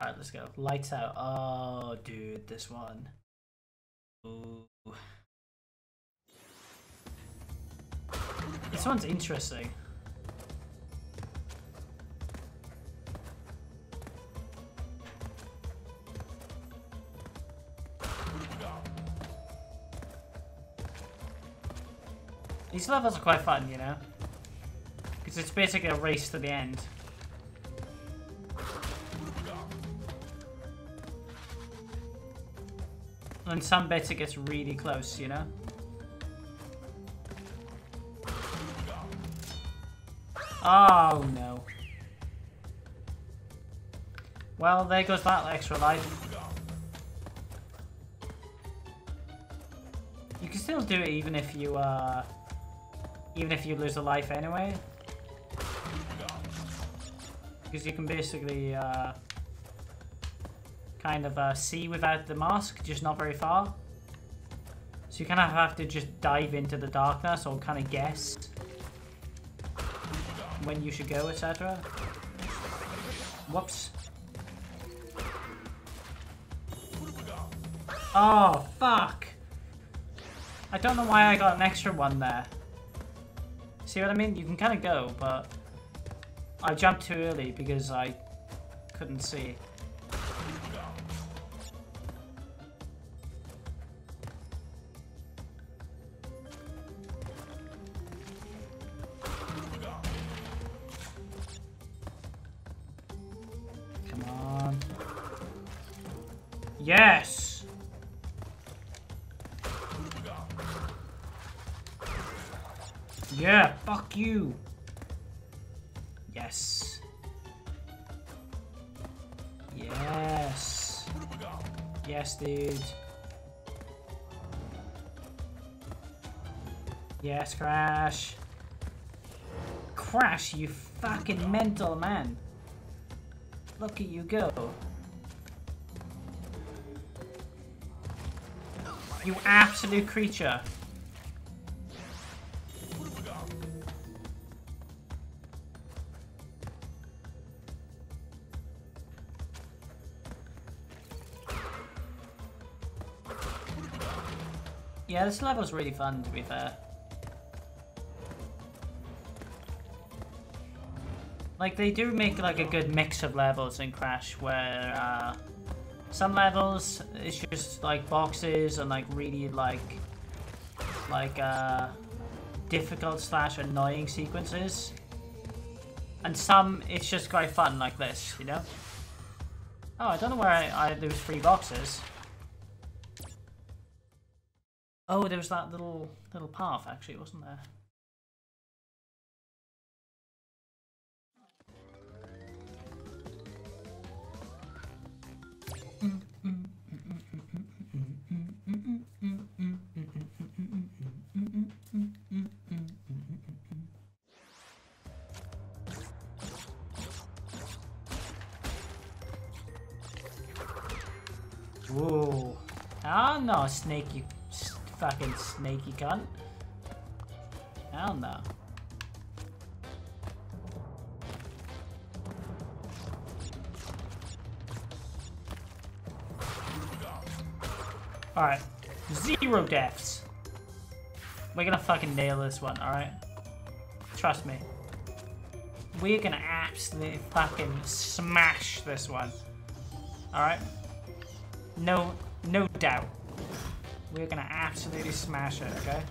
Alright, let's go. Lights out. Oh, dude, this one. Ooh. This one's interesting. These levels are quite fun, you know? Because it's basically a race to the end. And some bits it gets really close, you know? Oh no. Well, there goes that extra life. You can still do it even if you, uh... Even if you lose a life anyway. Because you can basically, uh... Kind of, uh, see without the mask, just not very far. So you kind of have to just dive into the darkness or kind of guess when you should go, etc. Whoops. Oh, fuck! I don't know why I got an extra one there. See what I mean? You can kind of go, but I jumped too early because I couldn't see. You fucking mental man. Look at you go. You absolute creature. Yeah, this level's really fun, to be fair. Like, they do make, like, a good mix of levels in Crash, where, uh, some levels, it's just, like, boxes and, like, really, like, like, uh, difficult slash annoying sequences. And some, it's just quite fun, like this, you know? Oh, I don't know where I, I was three boxes. Oh, there was that little little path actually, wasn't there? Oh no, snake, fucking snaky cunt. Hell no. Alright. Zero deaths. We're gonna fucking nail this one, alright? Trust me. We're gonna absolutely fucking smash this one. Alright? No, no doubt. We're gonna absolutely smash it, okay?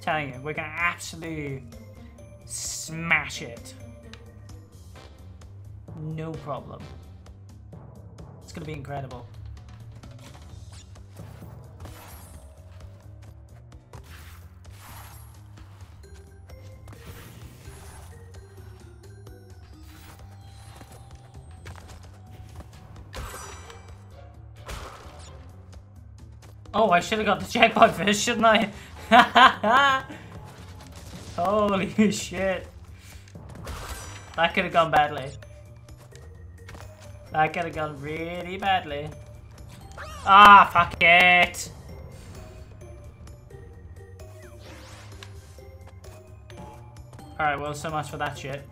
Telling you, we're gonna absolutely smash it. No problem. It's gonna be incredible. Oh, I should have got the jackpot fish, shouldn't I? Holy shit. That could have gone badly. That could have gone really badly. Ah, fuck it! Alright, well, so much for that shit.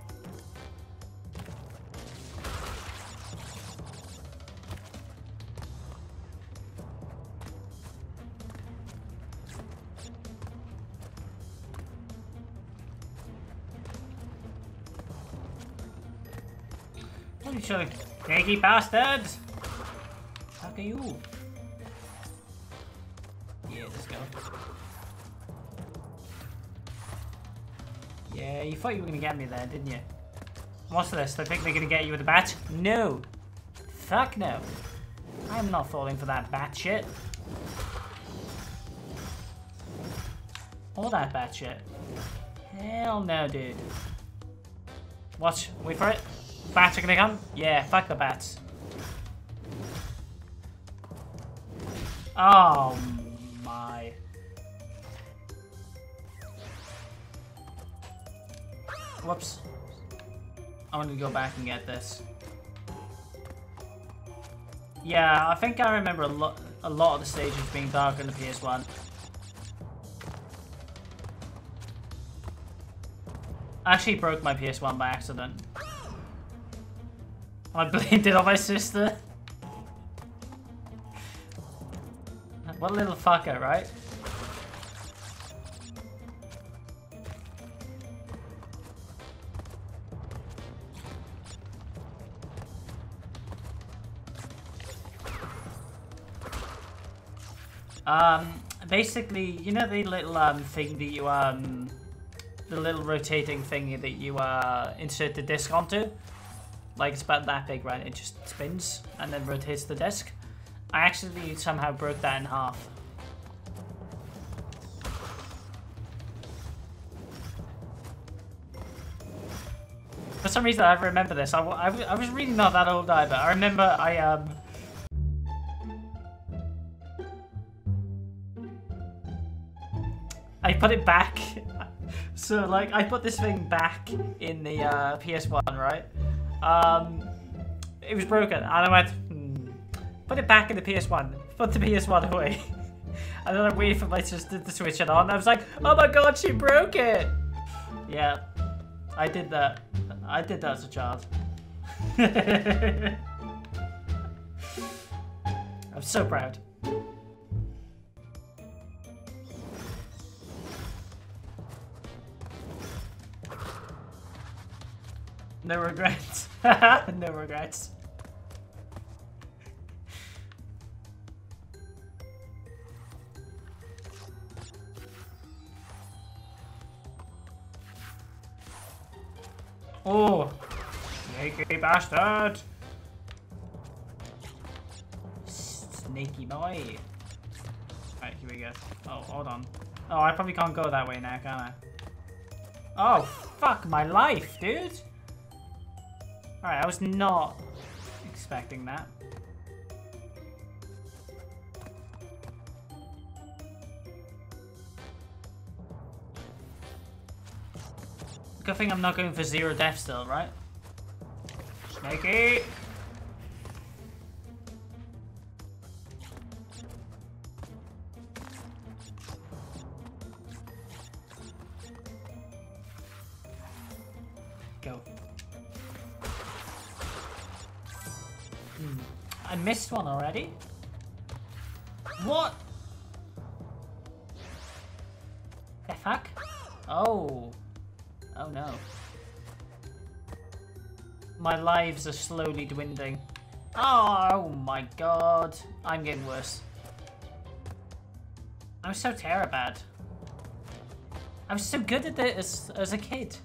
Sneaky bastards! Fuck you? Yeah, let's go. Yeah, you thought you were gonna get me there, didn't you? What's this? They think they're gonna get you with a bat? No! Fuck no. I'm not falling for that bat shit. All that bat shit. Hell no, dude. Watch. Wait for it. Bats are gonna come? Yeah, fuck the bats. Oh my. Whoops. I want to go back and get this. Yeah, I think I remember a lot a lot of the stages being darker in the PS1. I actually broke my PS1 by accident. I blamed it on my sister. What a little fucker, right? Um, basically, you know the little um thing that you um, the little rotating thing that you uh insert the disc onto. Like it's about that big, right? It just spins and then rotates the disc. I actually somehow broke that in half. For some reason, I remember this. I, I, I was really not that old either. I remember I um. I put it back. So like I put this thing back in the uh, PS1, right? Um, it was broken, and I went, hmm, put it back in the PS1. Put the PS1 away. and then I waited for my sister to switch it on. I was like, oh my god, she broke it. Yeah, I did that. I did that as a child. I'm so proud. No regrets. no regrets. Oh, sneaky bastard! Sneaky boy. Right, here we go. Oh, hold on. Oh, I probably can't go that way now, can I? Oh, fuck my life, dude! Alright, I was not expecting that. Good thing I'm not going for zero death still, right? Snakey! One already? What? The fuck? Oh. Oh no. My lives are slowly dwindling. Oh my god. I'm getting worse. I'm so terrible. I was so good at this as a kid.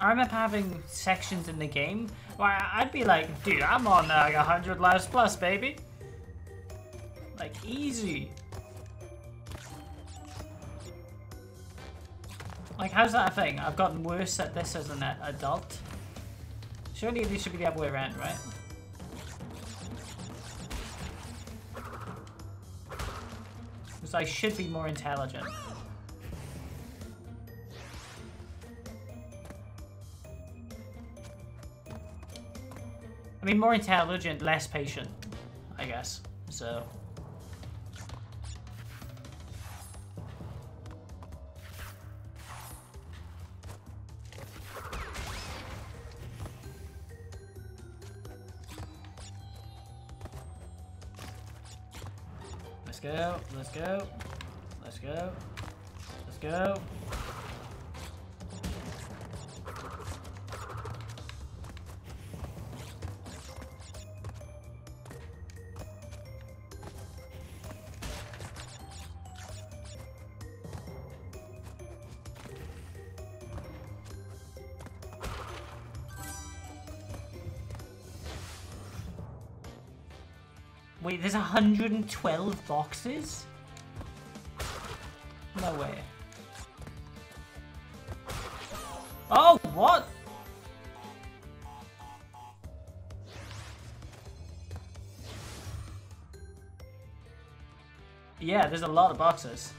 I remember having sections in the game where I'd be like, dude, I'm on uh, like 100 lives plus, baby. Like, easy. Like, how's that a thing? I've gotten worse at this as an adult. Surely this should be the other way around, right? Because I should be more intelligent. Mean, more intelligent, less patient, I guess. So. Let's go, let's go, let's go, let's go. 112 boxes? No way. Oh, what? Yeah, there's a lot of boxes.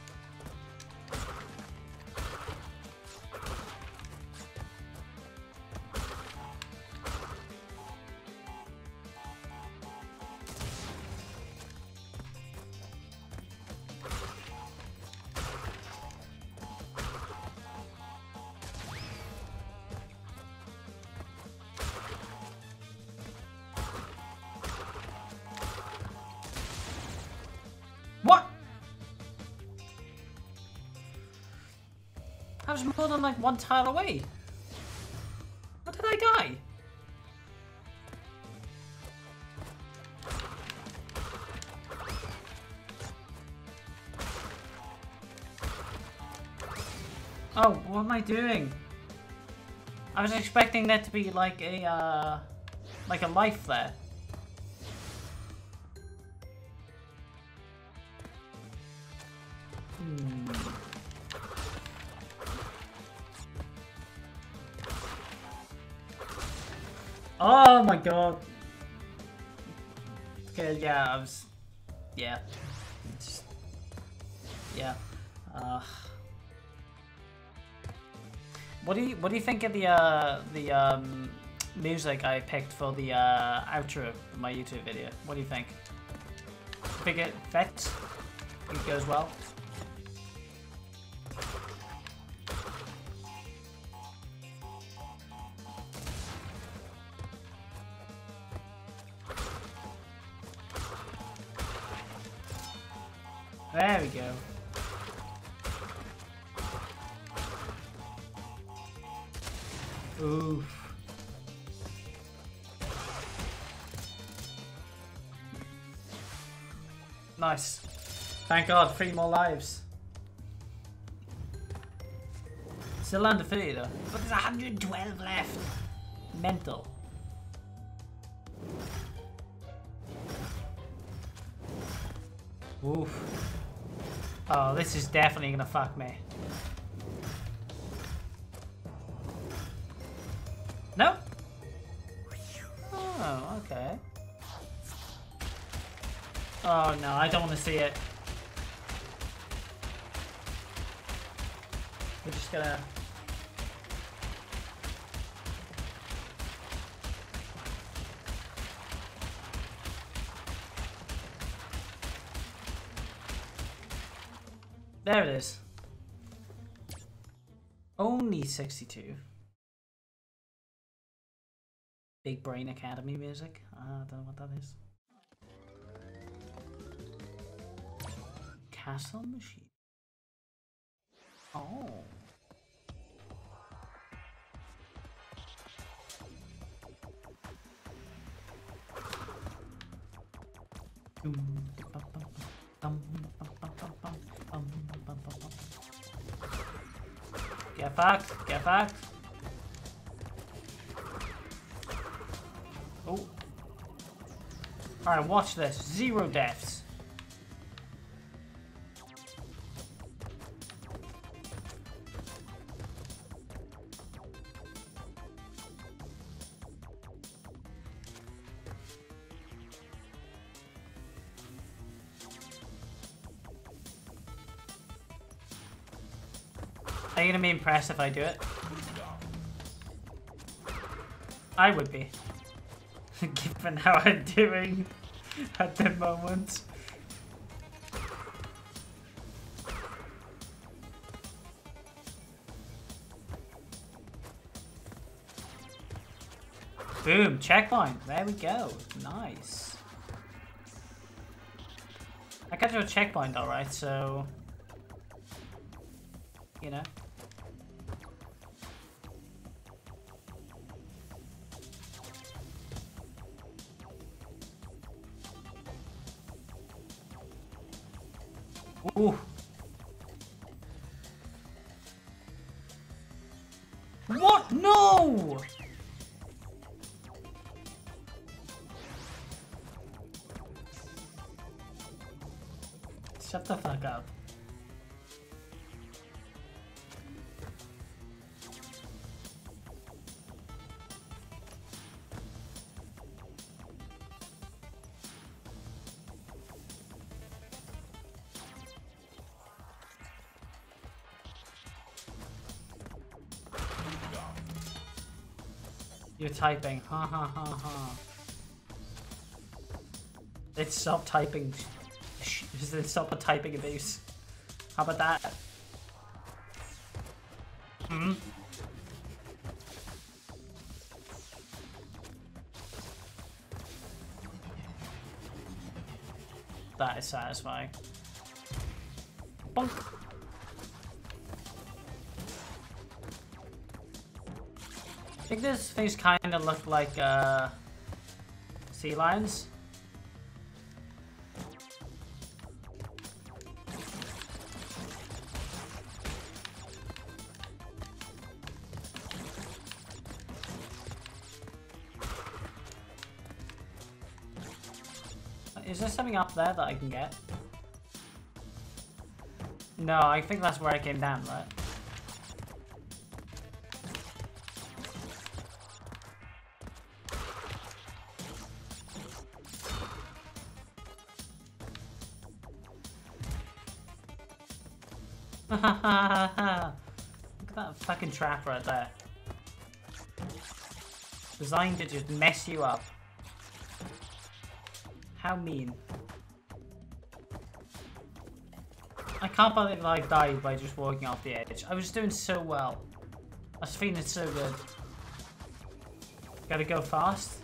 Like one tile away. How did I die? Oh, what am I doing? I was expecting there to be like a, uh, like a life there. God. Okay, yeah, I was... Yeah. Just, yeah. Uh, what do you What do you think of the uh, the um, music I picked for the uh, outro of my YouTube video? What do you think? Think it fits? Think it goes well? Thank God, three more lives. Still undefeated though. But there's 112 left. Mental. Oof. Oh, this is definitely gonna fuck me. No? Oh, okay. Oh no, I don't want to see it. Just gonna... There it is. Only 62. Big Brain Academy music. I don't know what that is. Castle Machine. Oh. Get fucked, get fucked. Oh. Alright, watch this. Zero deaths. Impressed if I do it? I would be. given how I'm doing at the moment. Boom, checkpoint. There we go. Nice. I got to a checkpoint alright, so... You know. Ooh. You're typing. Ha ha ha ha. It stopped typing. It stop a typing abuse. How about that? Hmm? That is satisfying. Bonk. Think these things kind of look like uh, sea lions. Is there something up there that I can get? No, I think that's where I came down, right? Trap right there. Designed to just mess you up. How mean. I can't believe I died by just walking off the edge. I was doing so well. I was feeling so good. Gotta go fast.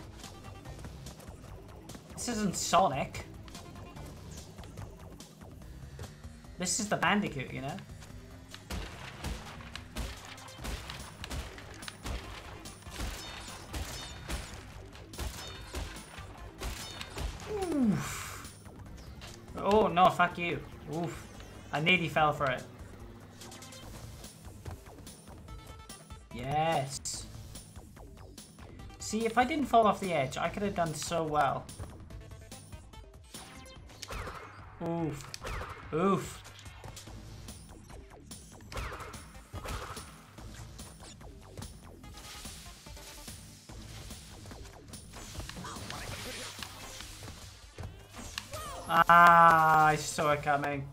This isn't Sonic. This is the Bandicoot, you know? No, fuck you. Oof. I nearly fell for it. Yes. See, if I didn't fall off the edge, I could have done so well. Oof. Oof. Ah, I saw it coming.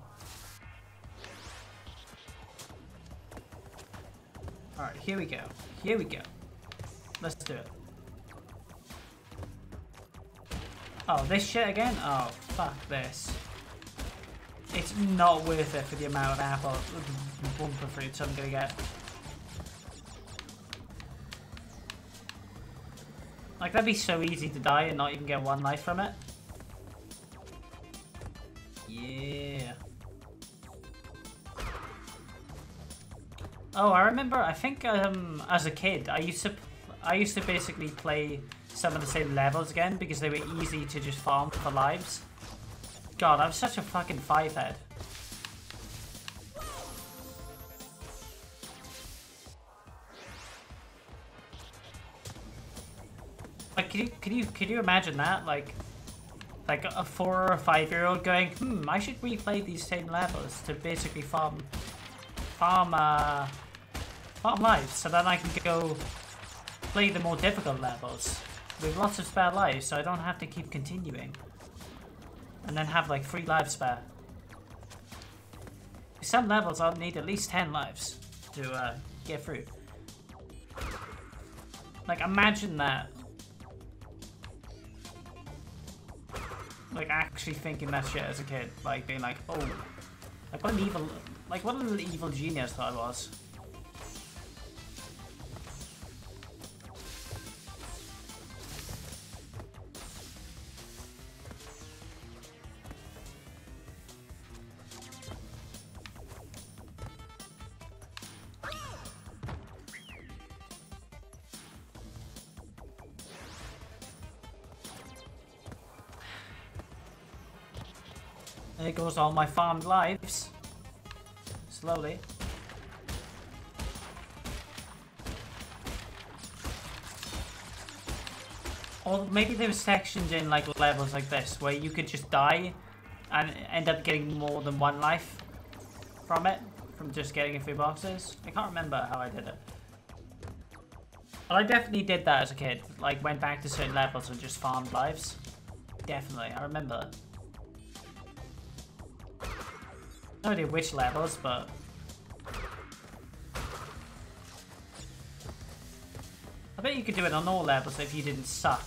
Alright, here we go. Here we go. Let's do it. Oh, this shit again? Oh, fuck this. It's not worth it for the amount of apple Wumpa fruits I'm gonna get. Like, that'd be so easy to die and not even get one life from it. Oh, I remember. I think um, as a kid, I used to, I used to basically play some of the same levels again because they were easy to just farm for lives. God, I'm such a fucking five head. Like, can you, can you, can you imagine that? Like, like a four or five year old going, hmm, I should replay these same levels to basically farm, farm, uh, farm lives, so then I can go play the more difficult levels with lots of spare lives, so I don't have to keep continuing, and then have like three lives spare. Some levels I'll need at least ten lives to uh, get through. Like imagine that like actually thinking that shit as a kid, like being like, oh, like what an evil, like what an evil genius that I was. All my farmed lives. Slowly. Or maybe there were sections in like levels like this where you could just die and end up getting more than one life from it, from just getting a few boxes. I can't remember how I did it. But I definitely did that as a kid. Like went back to certain levels and just farmed lives. Definitely, I remember. No idea which levels, but... I bet you could do it on all levels if you didn't suck.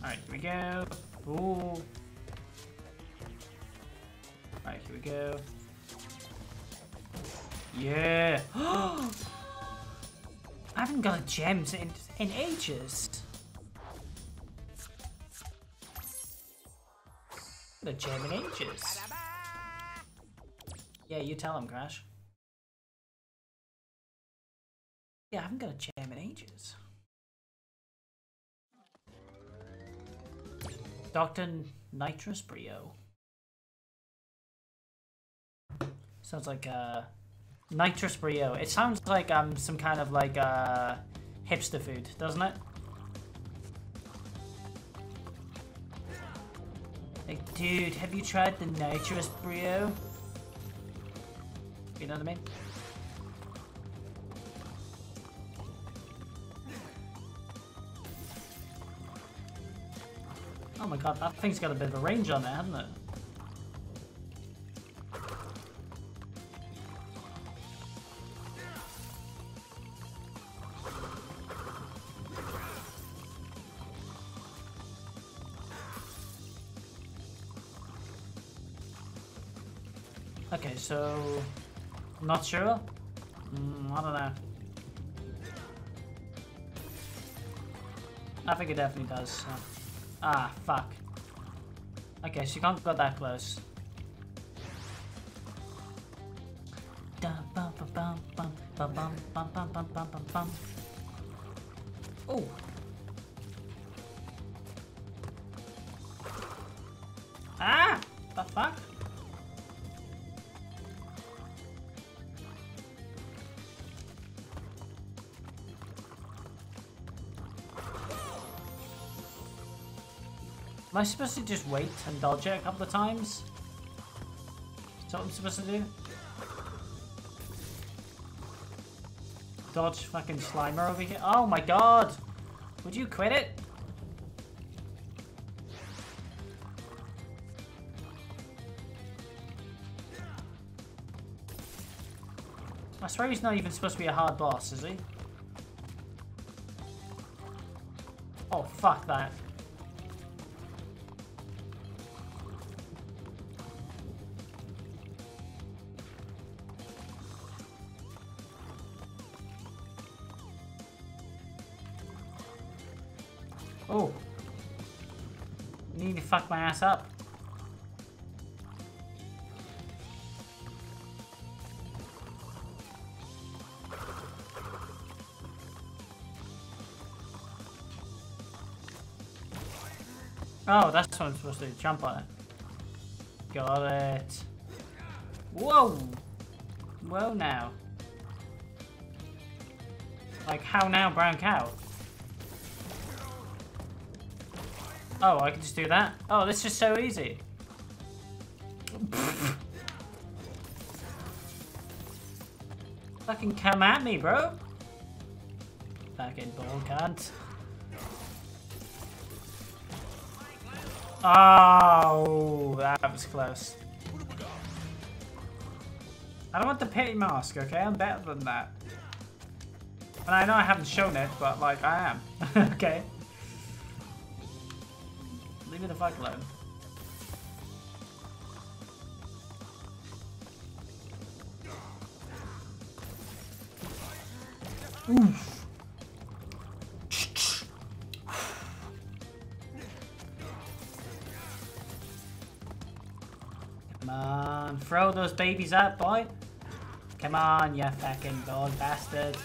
Alright, here we go. Ooh. Alright, here we go. Yeah! I haven't got gems in, in ages. The in ages. Yeah, you tell him, Crash. Yeah, I haven't got a gem in ages. Dr. Nitrus Brio. Sounds like uh Nitrus Brio. It sounds like um some kind of like uh hipster food, doesn't it? Like, dude, have you tried the nitrus brio? You know what I mean? Oh my god, that thing's got a bit of a range on it, hasn't it? So... Not sure? Mm, I don't know. I think it definitely does. So. Ah, fuck. Okay, so you can't go that close. Oh! Am I supposed to just wait and dodge it a couple of times? Is that what I'm supposed to do? Dodge fucking Slimer over here. Oh my god! Would you quit it? I swear he's not even supposed to be a hard boss, is he? Oh, fuck that. Oh, that's what I'm supposed to do. Jump on it. Got it. Whoa! Whoa now. Like, how now, brown cow? Oh, I can just do that? Oh, this is so easy. Fucking come at me, bro. Fucking ball cunt. Oh, that was close. I don't want the pity mask, okay? I'm better than that. And I know I haven't shown it, but like I am. okay. Leave me the fuck alone. Oof. Throw those babies out, boy. Come on, you fucking dog bastard.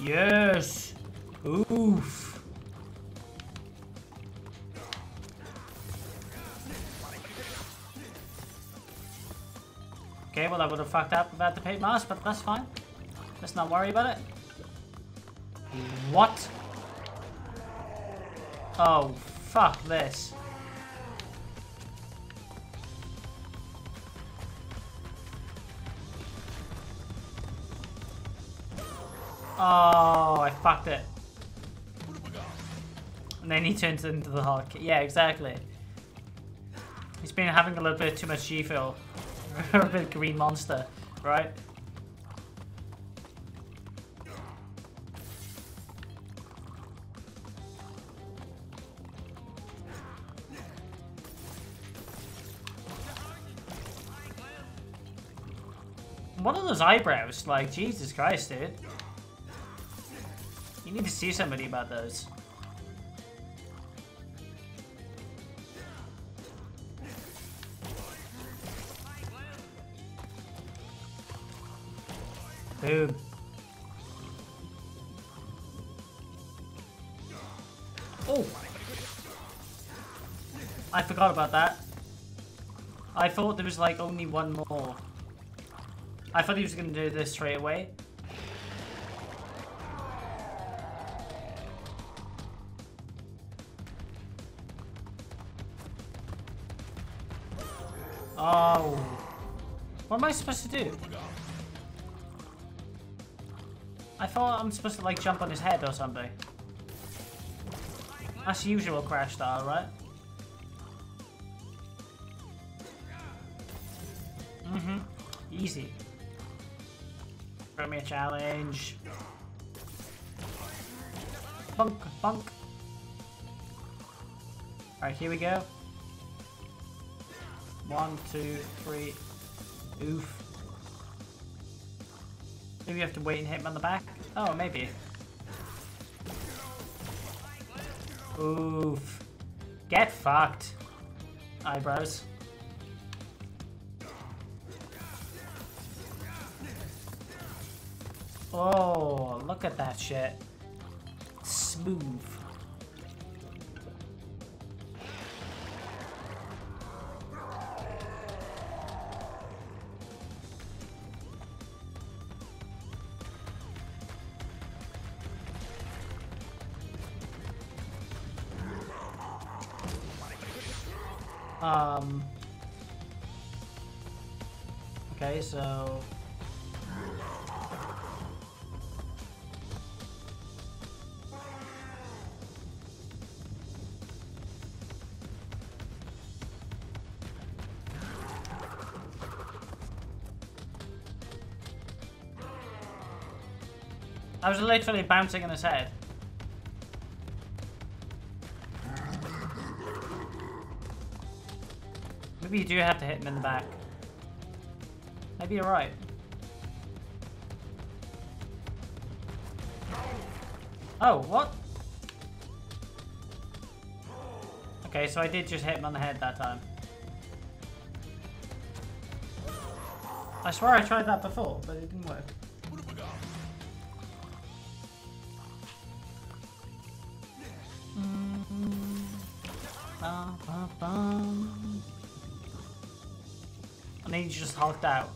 Yes! Oof! Okay, well I would have fucked up without the paint mask, but that's fine. Let's not worry about it. What? Oh, fuck this. Oh, I fucked it. And then he turns into the Hulk. Yeah, exactly. He's been having a little bit too much G-Fuel. a bit green monster, right? What are those eyebrows? Like, Jesus Christ, dude. You need to see somebody about those. Boom. Oh! I forgot about that. I thought there was like only one more. I thought he was to do this straight away. Oh. What am I supposed to do? I thought I'm supposed to like jump on his head or something. That's usual crash style, right? Mm-hmm. Easy. Throw me a challenge. Bunk, bunk. Alright, here we go. One, two, three. Oof. Maybe you have to wait and hit him on the back? Oh, maybe. Oof. Get fucked. Eyebrows. Oh, look at that shit. Smooth. Literally bouncing in his head. Maybe you do have to hit him in the back. Maybe you're right. Oh, what? Okay, so I did just hit him on the head that time. I swear I tried that before, but it didn't work. And then he just hulked out.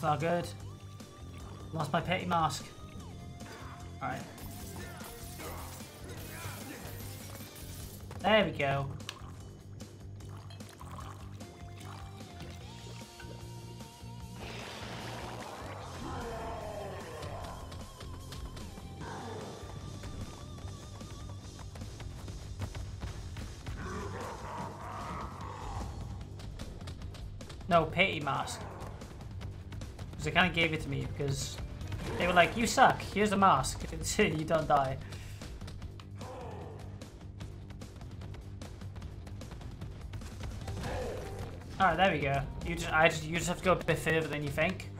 That's not good. Lost my petty mask. Alright. There we go. No, pity mask. Because they kind of gave it to me because they were like, you suck, here's a mask. you don't die. Alright, there we go. You just, I just, you just have to go a bit further than you think.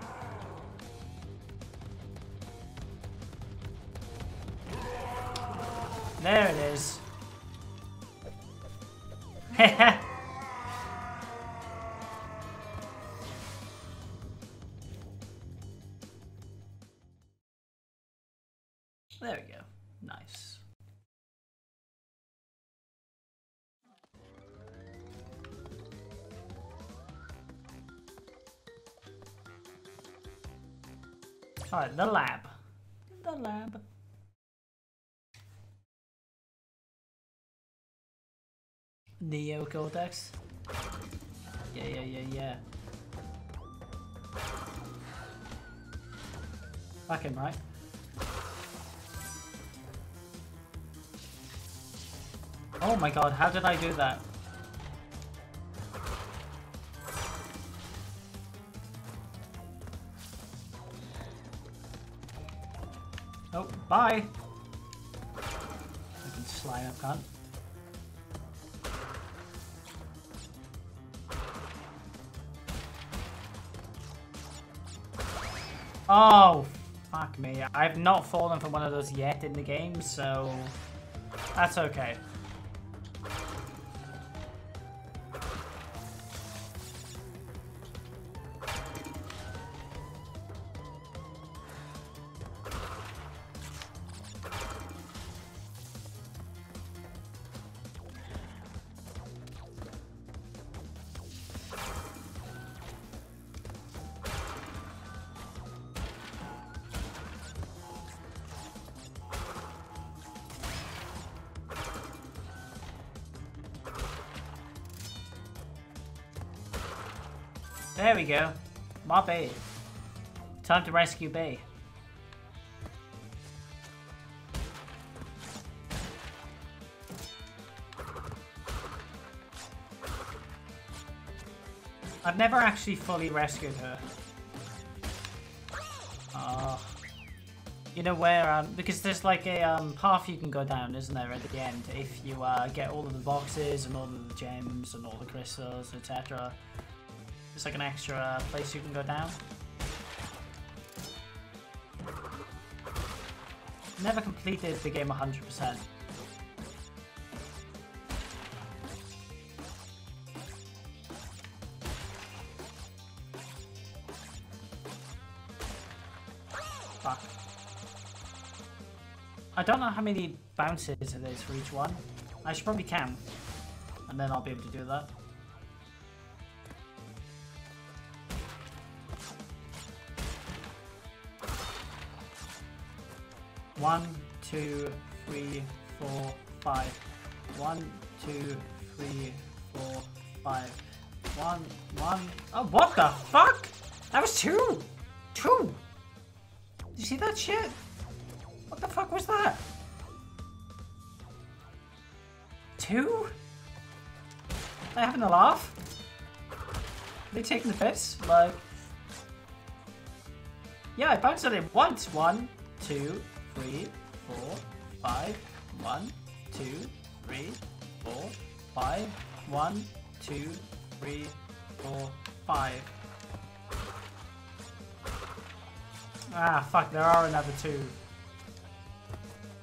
There it is. the lab. The lab. Neo Cortex. Yeah, yeah, yeah, yeah. Back him, right? Oh my god, how did I do that? I can slide up? Oh, fuck me. I've not fallen for one of those yet in the game, so that's okay. Bay. Time to rescue Bay. I've never actually fully rescued her. Oh. You know where, um, because there's like a um, path you can go down, isn't there, at the end, if you uh, get all of the boxes and all of the gems and all the crystals, etc. There's like an extra uh, place you can go down. Never completed the game 100%. Fuck. I don't know how many bounces it is for each one. I should probably count. And then I'll be able to do that. One, two, three, four, five. One, two, three, four, five. One, one. Oh, what the fuck? That was two! Two! Did you see that shit? What the fuck was that? Two? They having a laugh? Are they taking the piss? Like... Yeah, I bounced at it once. One, two, three, four, five, one, two, three, four, five, one, two, three, four, five. Ah, fuck, there are another two.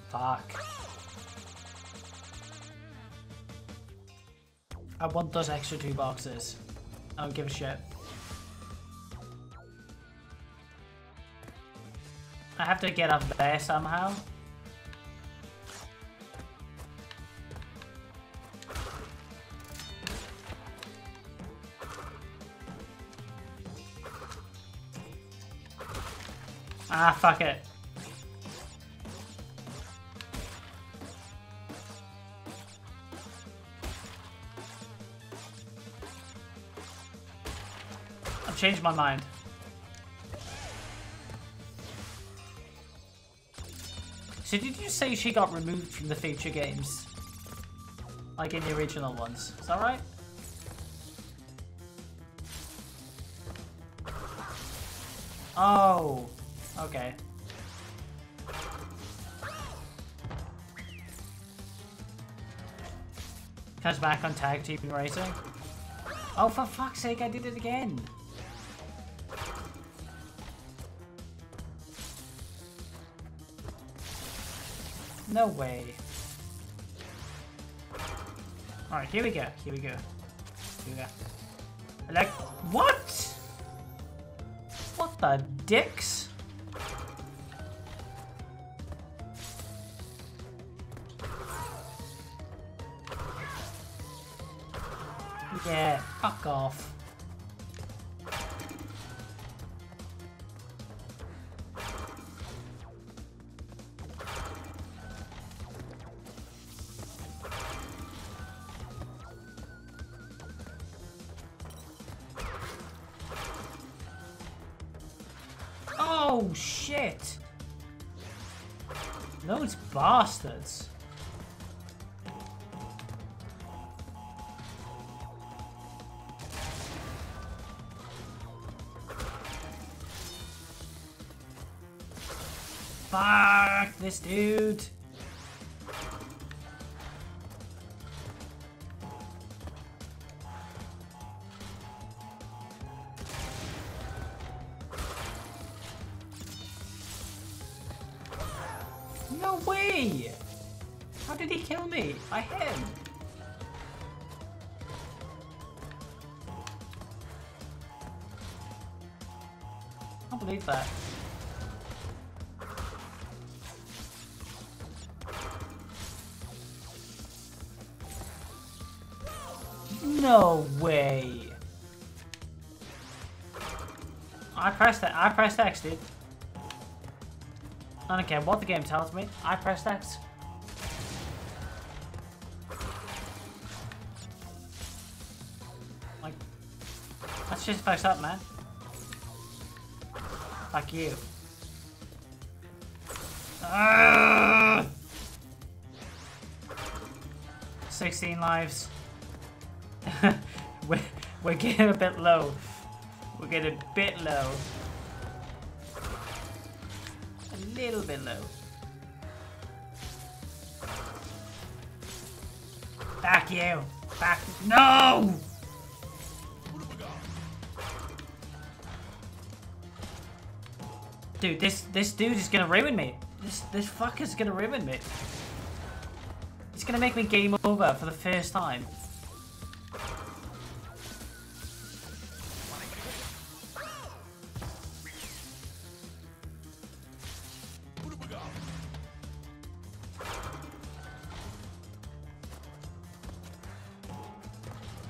Fuck. I want those extra two boxes. I don't give a shit. I have to get up there somehow. Ah, fuck it. I've changed my mind. So did you say she got removed from the feature games? Like in the original ones. Is that right? Oh. Okay. Comes back on tag team racing. Oh, for fuck's sake, I did it again. No way. Alright, here we go. Here we go. Here we go. Like, what? What the dicks? Yeah, fuck off. Fuck this dude. That. No way. I pressed that. I pressed X, dude. I don't care what the game tells me. I pressed X. Like, let's just fix up, man. Fuck you. Ugh! 16 lives. we're, we're getting a bit low. We're getting a bit low. A little bit low. Back you! Back! No! Dude, this this dude is gonna ruin me. This this fucker's gonna ruin me. He's gonna make me game over for the first time.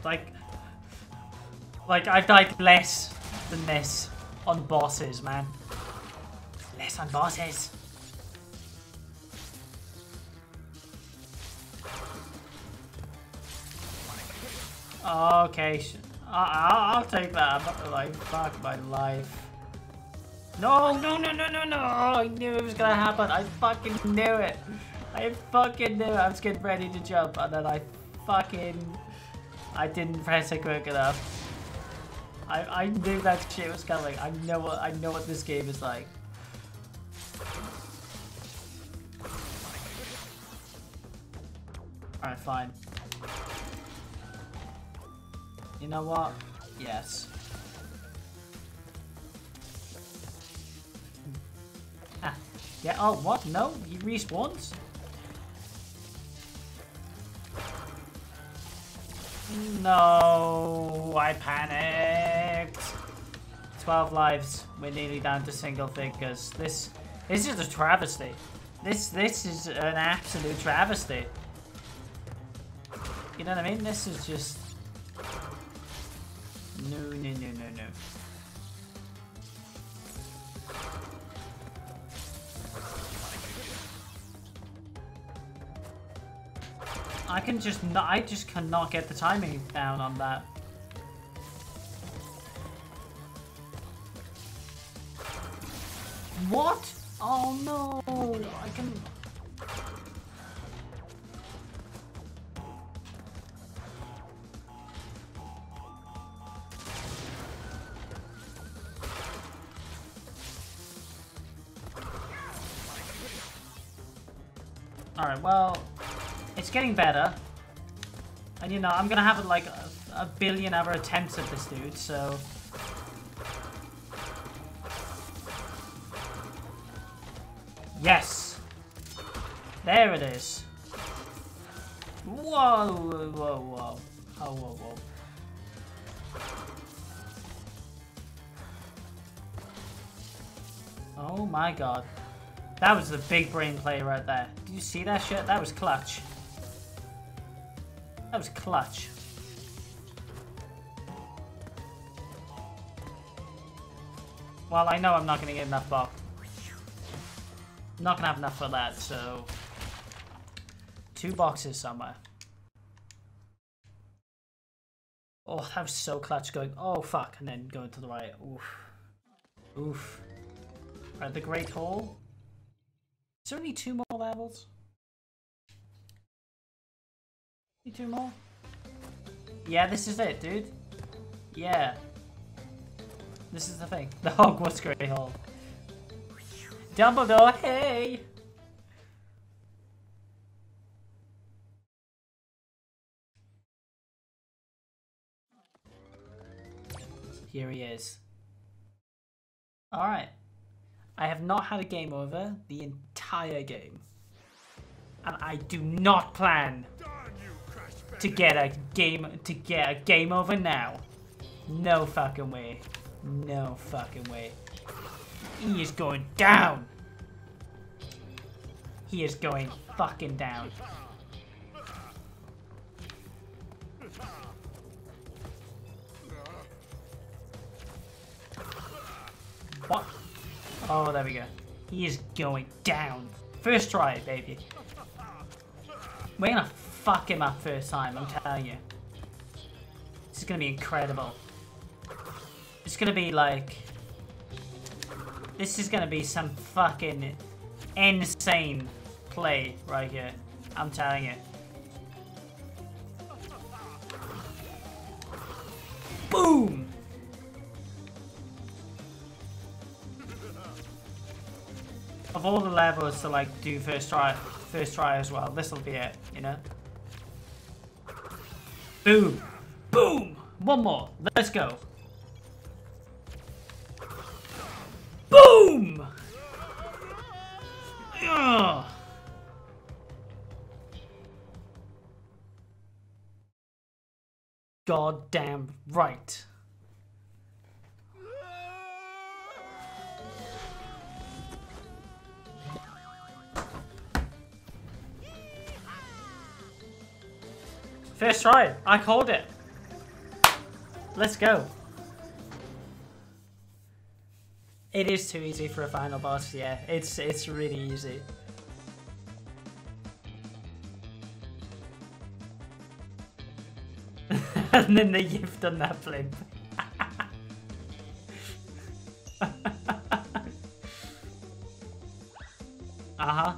Like, like I've died less than this on bosses, man. Less on bosses. Okay, I will take that. I'm not Like, fuck my life. No, no, no, no, no, no! I knew it was gonna happen. I fucking knew it. I fucking knew it. I was getting ready to jump, and then I fucking... I didn't press it quick enough. I, I knew that shit was coming. I know what I know what this game is like. Alright, fine. You know what? Yes. Ah. Yeah, oh, what? No? He respawns? No, I panicked. 12 lives. We're nearly down to single figures. This this is a travesty. This this is an absolute travesty. You know what I mean? This is just... No, no, no, no, no. I can just not, I just cannot get the timing down on that. What? Oh no, I can... well, it's getting better. And you know, I'm gonna have like a, a billion other attempts at this dude, so... Yes! There it is. Whoa, whoa, whoa. Oh, whoa, whoa. Oh my god. That was the big brain play right there. Did you see that shit? That was clutch. That was clutch. Well, I know I'm not going to get enough. I'm not going to have enough for that, so... Two boxes somewhere. Oh, that was so clutch going, oh fuck, and then going to the right. Oof. Oof. Alright, the Great Hall. Is there only two more levels? Need two more? Yeah, this is it, dude. Yeah. This is the thing. The Hogwarts Great Hall. Dumbledore, hey! Here he is. Alright. I have not had a game over the entire game. And I do not plan to get a game to get a game over now. No fucking way. No fucking way. He is going down. He is going fucking down. What? Oh, there we go. He is going down. First try, baby. We're gonna fuck him up first time, I'm telling you. This is gonna be incredible. It's gonna be like... This is gonna be some fucking insane play right here. I'm telling you. Boom! All the levels to like do first try, first try as well, this will be it, you know? Boom! Boom! One more. Let's go. Boom! Ugh. Goddamn right. First try. I called it. Let's go. It is too easy for a final boss, yeah. It's it's really easy. and then they gift on that flip. uh-huh.